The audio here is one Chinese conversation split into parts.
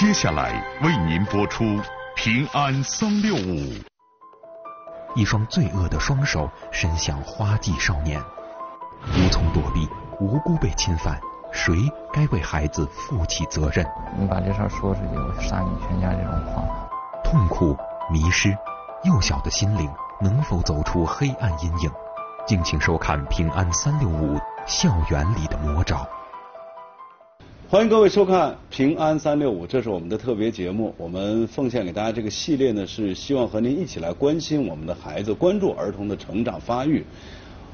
接下来为您播出《平安三六五》。一双罪恶的双手伸向花季少年，无从躲避，无辜被侵犯，谁该为孩子负起责任？你把这事儿说出去，我就杀你全家！这种话，痛苦、迷失，幼小的心灵能否走出黑暗阴影？敬请收看《平安三六五》校园里的魔爪。欢迎各位收看《平安三六五》，这是我们的特别节目。我们奉献给大家这个系列呢，是希望和您一起来关心我们的孩子，关注儿童的成长发育。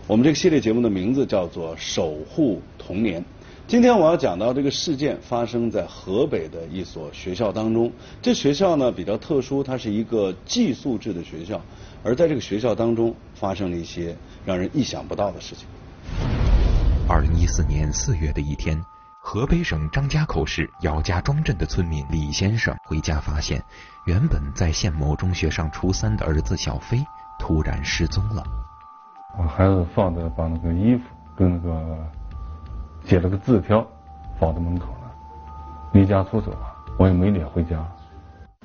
我们这个系列节目的名字叫做《守护童年》。今天我要讲到这个事件发生在河北的一所学校当中。这学校呢比较特殊，它是一个寄宿制的学校，而在这个学校当中发生了一些让人意想不到的事情。二零一四年四月的一天。河北省张家口市姚家庄镇的村民李先生回家发现，原本在县某中学上初三的儿子小飞突然失踪了。把孩子放在把那个衣服跟那个写了个字条放在门口了，离家出走了，我也没脸回家。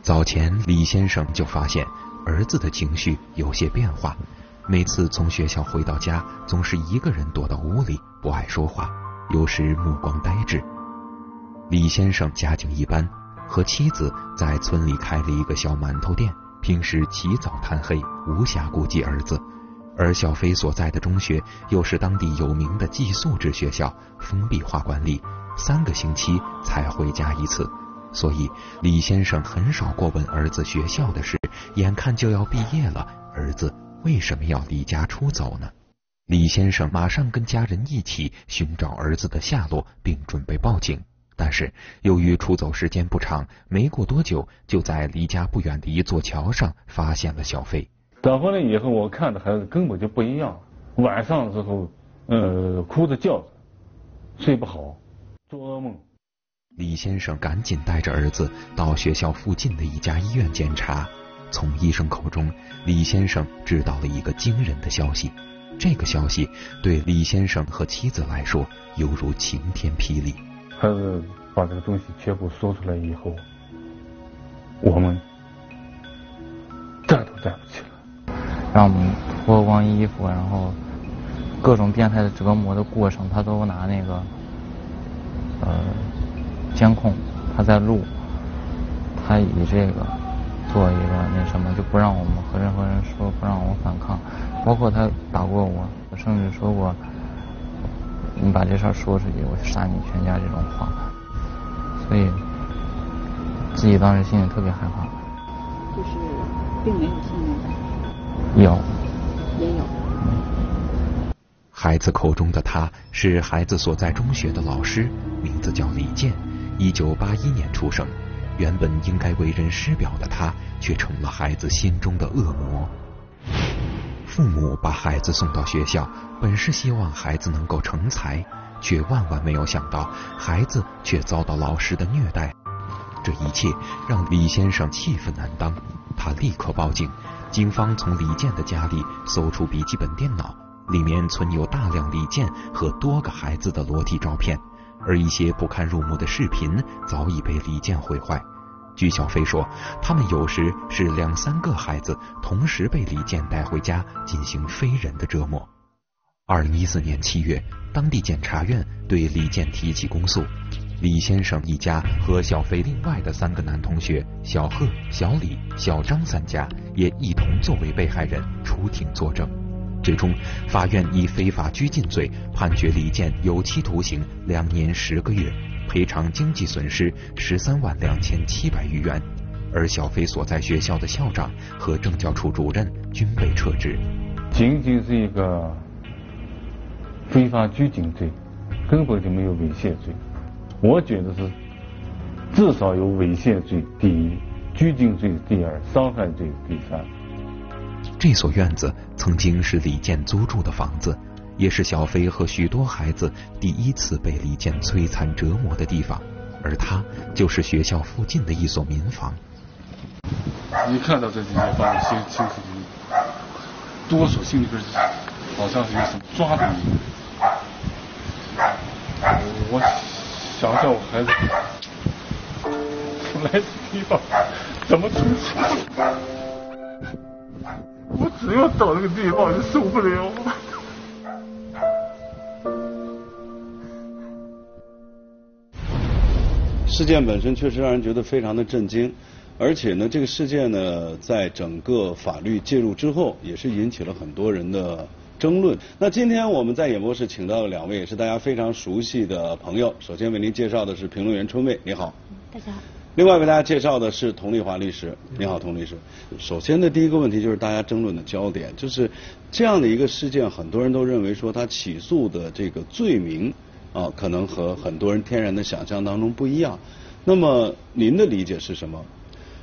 早前李先生就发现儿子的情绪有些变化，每次从学校回到家，总是一个人躲到屋里，不爱说话。有时目光呆滞。李先生家境一般，和妻子在村里开了一个小馒头店，平时起早贪黑，无暇顾及儿子。而小飞所在的中学又是当地有名的寄宿制学校，封闭化管理，三个星期才回家一次，所以李先生很少过问儿子学校的事。眼看就要毕业了，儿子为什么要离家出走呢？李先生马上跟家人一起寻找儿子的下落，并准备报警。但是由于出走时间不长，没过多久就在离家不远的一座桥上发现了小飞。打回来以后，我看着孩子根本就不一样。晚上的时候，呃，哭着叫着，睡不好，做噩梦。李先生赶紧带着儿子到学校附近的一家医院检查。从医生口中，李先生知道了一个惊人的消息。这个消息对李先生和妻子来说犹如晴天霹雳。孩子把这个东西全部说出来以后，我们站都站不起来，让我们脱光衣服，然后各种变态的折磨的过程，他都拿那个呃监控，他在录，他以这个做一个那什么，就不让我们和任何人说，不让我们反抗。包括他打过我，甚至说过你把这事儿说出去，我就杀你全家这种话，所以自己当时心里特别害怕。就是并没有信任感。有。也有。孩子口中的他是孩子所在中学的老师，名字叫李健，一九八一年出生。原本应该为人师表的他，却成了孩子心中的恶魔。父母把孩子送到学校，本是希望孩子能够成才，却万万没有想到，孩子却遭到老师的虐待。这一切让李先生气愤难当，他立刻报警。警方从李健的家里搜出笔记本电脑，里面存有大量李健和多个孩子的裸体照片，而一些不堪入目的视频早已被李健毁坏。据小飞说，他们有时是两三个孩子同时被李健带回家进行非人的折磨。二零一四年七月，当地检察院对李健提起公诉，李先生一家和小飞另外的三个男同学小贺、小李、小张三家也一同作为被害人出庭作证。最终，法院以非法拘禁罪判决李健有期徒刑两年十个月。赔偿经济损失十三万两千七百余元，而小飞所在学校的校长和政教处主任均被撤职。仅仅是一个非法拘禁罪，根本就没有猥亵罪。我觉得是至少有猥亵罪第一，拘禁罪第二，伤害罪第三。这所院子曾经是李健租住的房子。也是小飞和许多孩子第一次被李健摧残折磨的地方，而他就是学校附近的一所民房。一看到这地方，把我心心里多少心里边好像是有什么抓住你。我想叫我孩子来的地方怎么出去？我只要到那个地方就受不了。事件本身确实让人觉得非常的震惊，而且呢，这个事件呢，在整个法律介入之后，也是引起了很多人的争论。那今天我们在演播室请到了两位，也是大家非常熟悉的朋友。首先为您介绍的是评论员春卫，你好。大家好。另外为大家介绍的是佟丽华律师，你好，佟律师。首先的第一个问题就是大家争论的焦点，就是这样的一个事件，很多人都认为说他起诉的这个罪名啊，可能和很多人天然的想象当中不一样。那么您的理解是什么？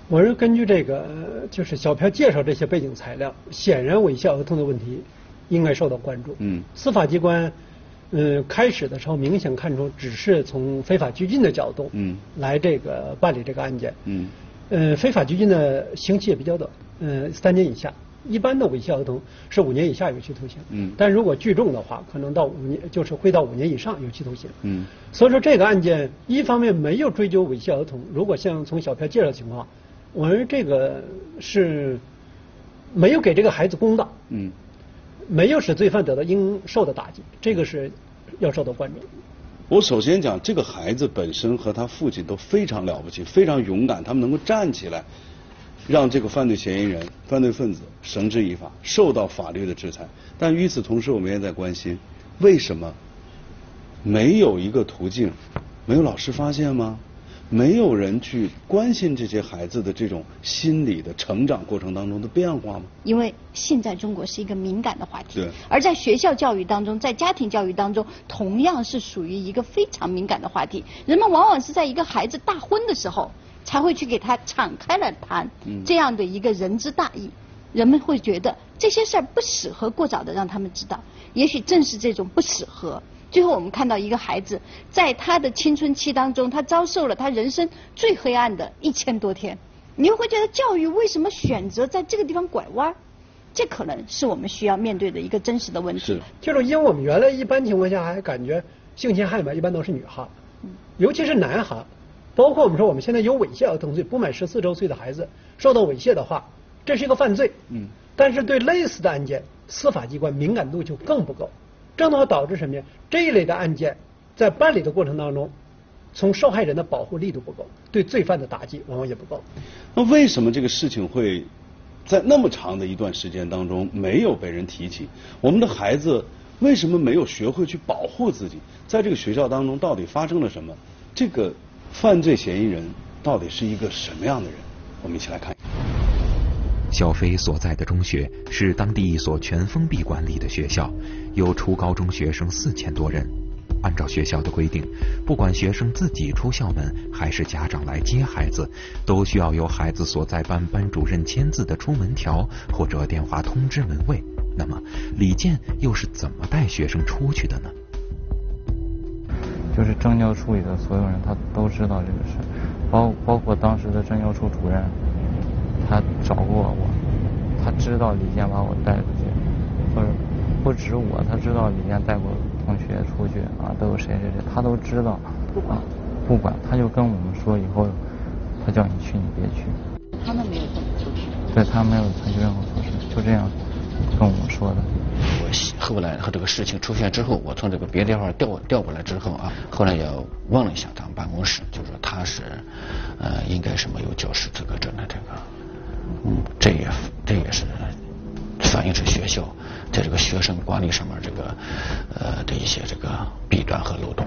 我是根据这个，就是小朴介绍这些背景材料，显然猥亵儿童的问题应该受到关注。嗯。司法机关。嗯，开始的时候明显看出只是从非法拘禁的角度，嗯，来这个办理这个案件，嗯，呃，非法拘禁的刑期也比较短，嗯，三年以下，一般的猥亵儿童是五年以下有期徒刑，嗯，但如果聚众的话，可能到五年，就是会到五年以上有期徒刑，嗯，所以说这个案件一方面没有追究猥亵儿童，如果像从小票介绍情况，我认为这个是没有给这个孩子公道，嗯。没有使罪犯得到应受的打击，这个是要受到关注。我首先讲，这个孩子本身和他父亲都非常了不起，非常勇敢，他们能够站起来，让这个犯罪嫌疑人、犯罪分子绳之以法，受到法律的制裁。但与此同时，我们也在关心，为什么没有一个途径，没有老师发现吗？没有人去关心这些孩子的这种心理的成长过程当中的变化吗？因为性在中国是一个敏感的话题，对。而在学校教育当中，在家庭教育当中，同样是属于一个非常敏感的话题。人们往往是在一个孩子大婚的时候，才会去给他敞开了谈这样的一个人之大义。人们会觉得这些事儿不适合过早的让他们知道，也许正是这种不适合。最后，我们看到一个孩子，在他的青春期当中，他遭受了他人生最黑暗的一千多天。你又会觉得教育为什么选择在这个地方拐弯？这可能是我们需要面对的一个真实的问题。是，就是因为我们原来一般情况下还感觉性侵害嘛，一般都是女孩，尤其是男孩，包括我们说我们现在有猥亵儿童罪，不满十四周岁的孩子受到猥亵的话，这是一个犯罪。嗯。但是对类似的案件，司法机关敏感度就更不够。这样的话导致什么呀？这一类的案件在办理的过程当中，从受害人的保护力度不够，对罪犯的打击往往也不够。那为什么这个事情会在那么长的一段时间当中没有被人提起？我们的孩子为什么没有学会去保护自己？在这个学校当中到底发生了什么？这个犯罪嫌疑人到底是一个什么样的人？我们一起来看。小飞所在的中学是当地一所全封闭管理的学校，有初高中学生四千多人。按照学校的规定，不管学生自己出校门，还是家长来接孩子，都需要由孩子所在班班主任签字的出门条或者电话通知门卫。那么，李健又是怎么带学生出去的呢？就是政教处里的所有人，他都知道这个事，包包括当时的政教处主任。他找过我，他知道李健把我带出去，不是不止我，他知道李健带过同学出去啊，都有谁谁谁，他都知道。不管，不管，他就跟我们说以后，他叫你去你别去。他们没有这么措施。对他没有采取任何措施，就这样跟我们说的。我后来和这个事情出现之后，我从这个别的地方调调过来之后啊，后来也问了一下他们办公室，就说他是呃应该是没有教师资格证的这个。嗯，这也这也是反映出学校在这个学生管理上面这个呃的一些这个弊端和漏洞。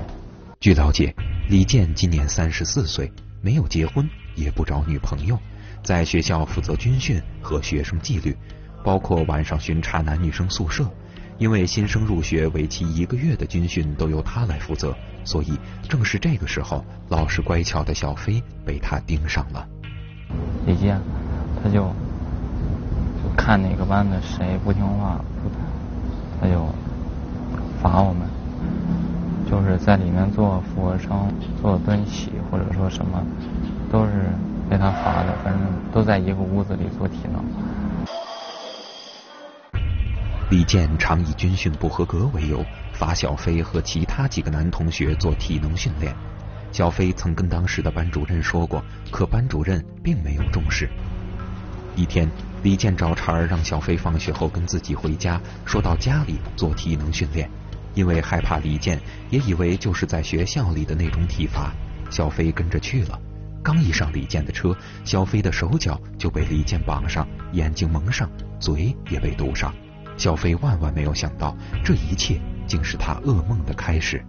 据了解，李健今年三十四岁，没有结婚，也不找女朋友，在学校负责军训和学生纪律，包括晚上巡查男女生宿舍。因为新生入学为期一个月的军训都由他来负责，所以正是这个时候，老实乖巧的小飞被他盯上了。李健。他就就看哪个班的谁不听话，他就罚我们，就是在里面做俯卧撑、做蹲起或者说什么，都是被他罚的。反正都在一个屋子里做体能。李健常以军训不合格为由，罚小飞和其他几个男同学做体能训练。小飞曾跟当时的班主任说过，可班主任并没有重视。一天，李健找茬儿让小飞放学后跟自己回家，说到家里做体能训练。因为害怕李健，也以为就是在学校里的那种体罚，小飞跟着去了。刚一上李健的车，小飞的手脚就被李健绑上，眼睛蒙上，嘴也被堵上。小飞万万没有想到，这一切竟是他噩梦的开始。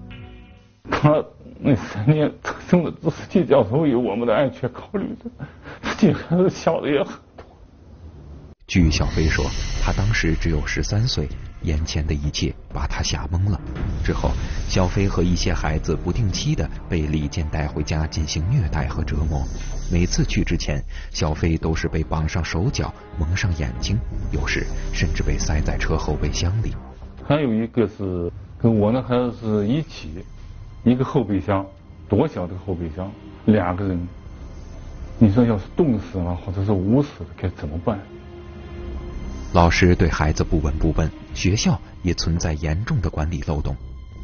他那三年生的只是季教授为我们的安全考虑的，自己孩子小的也很。据小飞说，他当时只有十三岁。眼前的一切把他吓懵了。之后，小飞和一些孩子不定期的被李健带回家进行虐待和折磨。每次去之前，小飞都是被绑上手脚、蒙上眼睛，有时甚至被塞在车后备箱里。还有一个是跟我那孩子是一起，一个后备箱，多小的后备箱，两个人，你说要是冻死了或者是捂死了该怎么办？老师对孩子不闻不问，学校也存在严重的管理漏洞，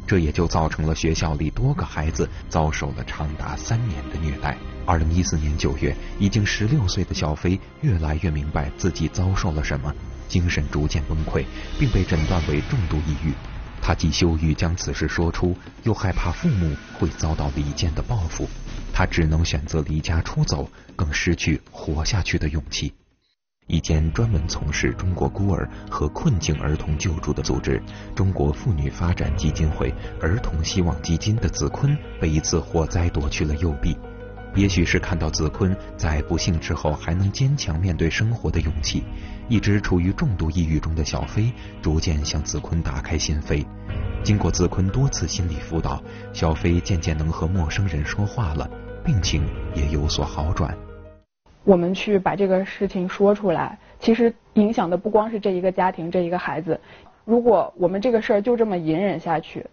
这也就造成了学校里多个孩子遭受了长达三年的虐待。二零一四年九月，已经十六岁的小飞越来越明白自己遭受了什么，精神逐渐崩溃，并被诊断为重度抑郁。他既羞于将此事说出，又害怕父母会遭到李健的报复，他只能选择离家出走，更失去活下去的勇气。一间专门从事中国孤儿和困境儿童救助的组织——中国妇女发展基金会儿童希望基金的子坤，被一次火灾夺去了右臂。也许是看到子坤在不幸之后还能坚强面对生活的勇气，一直处于重度抑郁中的小飞逐渐向子坤打开心扉。经过子坤多次心理辅导，小飞渐渐能和陌生人说话了，病情也有所好转。我们去把这个事情说出来，其实影响的不光是这一个家庭、这一个孩子。如果我们这个事儿就这么隐忍下去，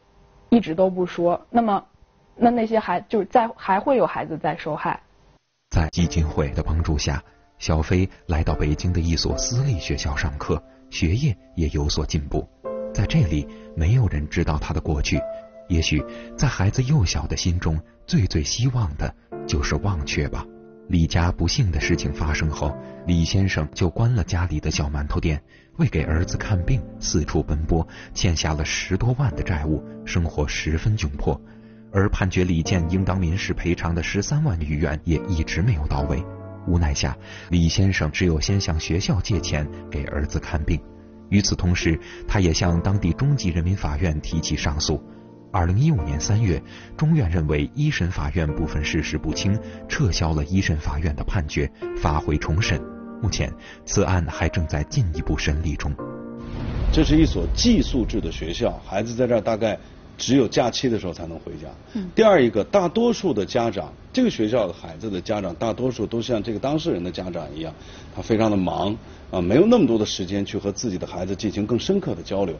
一直都不说，那么，那那些孩就在还会有孩子在受害。在基金会的帮助下，小飞来到北京的一所私立学校上课，学业也有所进步。在这里，没有人知道他的过去。也许在孩子幼小的心中，最最希望的就是忘却吧。李家不幸的事情发生后，李先生就关了家里的小馒头店，为给儿子看病四处奔波，欠下了十多万的债务，生活十分窘迫。而判决李健应当民事赔偿的十三万余元也一直没有到位。无奈下，李先生只有先向学校借钱给儿子看病。与此同时，他也向当地中级人民法院提起上诉。二零一五年三月，中院认为一审法院部分事实不清，撤销了一审法院的判决，发回重审。目前，此案还正在进一步审理中。这是一所寄宿制的学校，孩子在这儿大概。只有假期的时候才能回家。第二一个，大多数的家长，这个学校的孩子的家长，大多数都像这个当事人的家长一样，他非常的忙啊，没有那么多的时间去和自己的孩子进行更深刻的交流。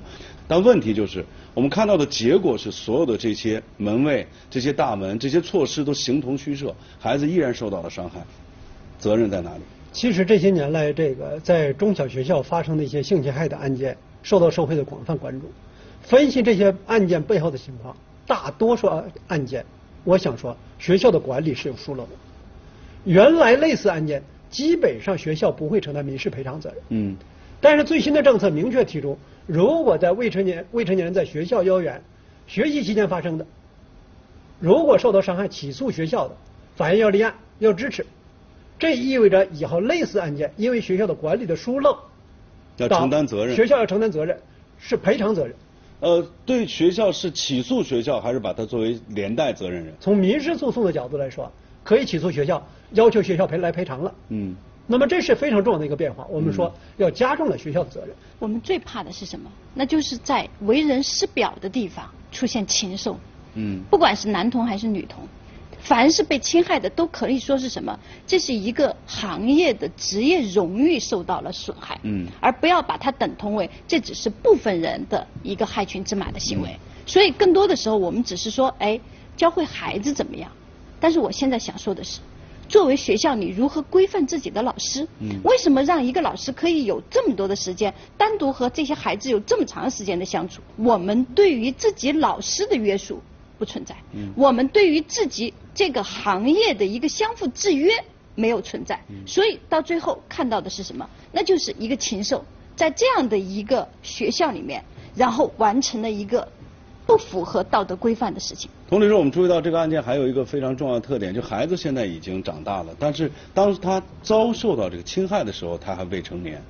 但问题就是，我们看到的结果是，所有的这些门卫、这些大门、这些措施都形同虚设，孩子依然受到了伤害。责任在哪里？其实这些年来，这个在中小学校发生的一些性侵害的案件，受到社会的广泛关注。分析这些案件背后的情况，大多数案件，我想说学校的管理是有疏漏的。原来类似案件，基本上学校不会承担民事赔偿责任。嗯。但是最新的政策明确提出，如果在未成年未成年人在学校、幼儿园学习期间发生的，如果受到伤害起诉学校的，法院要立案要支持。这意味着以后类似案件，因为学校的管理的疏漏，要承担责任。学校要承担责任，是赔偿责任。呃，对学校是起诉学校，还是把他作为连带责任人？从民事诉讼的角度来说，可以起诉学校，要求学校赔来赔偿了。嗯，那么这是非常重要的一个变化。我们说要加重了学校的责任。我们最怕的是什么？那就是在为人师表的地方出现禽兽。嗯，不管是男童还是女童。凡是被侵害的，都可以说是什么？这是一个行业的职业荣誉受到了损害，嗯，而不要把它等同为这只是部分人的一个害群之马的行为。所以更多的时候，我们只是说，哎，教会孩子怎么样。但是我现在想说的是，作为学校，你如何规范自己的老师？嗯，为什么让一个老师可以有这么多的时间，单独和这些孩子有这么长时间的相处？我们对于自己老师的约束。不存在。嗯我们对于自己这个行业的一个相互制约没有存在，所以到最后看到的是什么？那就是一个禽兽在这样的一个学校里面，然后完成了一个不符合道德规范的事情。同理说，我们注意到这个案件还有一个非常重要的特点，就孩子现在已经长大了，但是当他遭受到这个侵害的时候，他还未成年。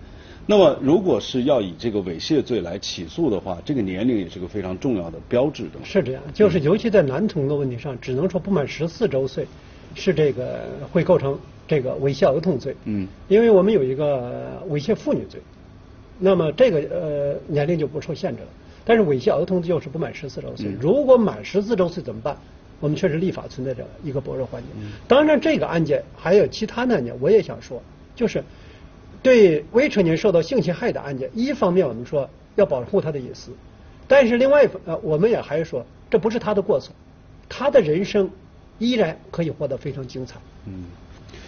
那么，如果是要以这个猥亵罪来起诉的话，这个年龄也是个非常重要的标志的。是这样，就是尤其在男童的问题上，只能说不满十四周岁是这个会构成这个猥亵儿童罪。嗯。因为我们有一个猥亵妇女罪，那么这个呃年龄就不受限制了。但是猥亵儿童就是不满十四周岁。如果满十四周岁怎么办？我们确实立法存在着一个薄弱环节。当然，这个案件还有其他的案件，我也想说，就是。对未成年受到性侵害的案件，一方面我们说要保护他的隐私，但是另外一方呃，我们也还是说这不是他的过错，他的人生依然可以活得非常精彩。嗯，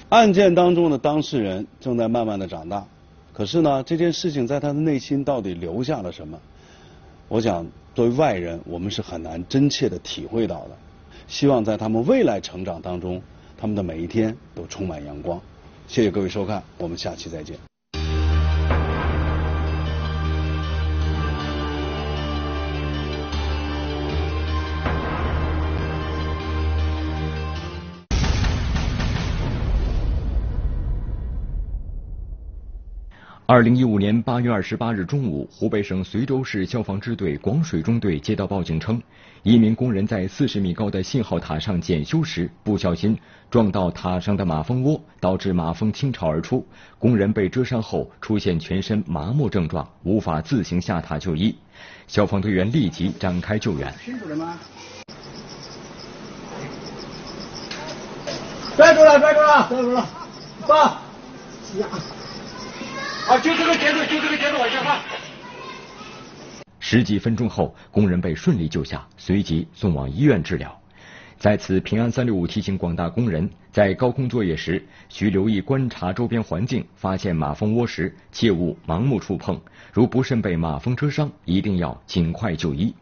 案件当中的当事人正在慢慢的长大，可是呢，这件事情在他的内心到底留下了什么？我想作为外人，我们是很难真切的体会到的。希望在他们未来成长当中，他们的每一天都充满阳光。谢谢各位收看，我们下期再见。二零一五年八月二十八日中午，湖北省随州市消防支队广水中队接到报警称，一名工人在四十米高的信号塔上检修时，不小心撞到塔上的马蜂窝，导致马蜂倾巢而出。工人被蛰伤后出现全身麻木症状，无法自行下塔就医。消防队员立即展开救援。清楚了吗？拽住了，拽住了，拽住了，爸，呀。啊，就这个节奏，就这个节奏往下放。十几分钟后，工人被顺利救下，随即送往医院治疗。在此，平安三六五提醒广大工人，在高空作业时需留意观察周边环境，发现马蜂窝时切勿盲目触碰，如不慎被马蜂蛰伤，一定要尽快就医。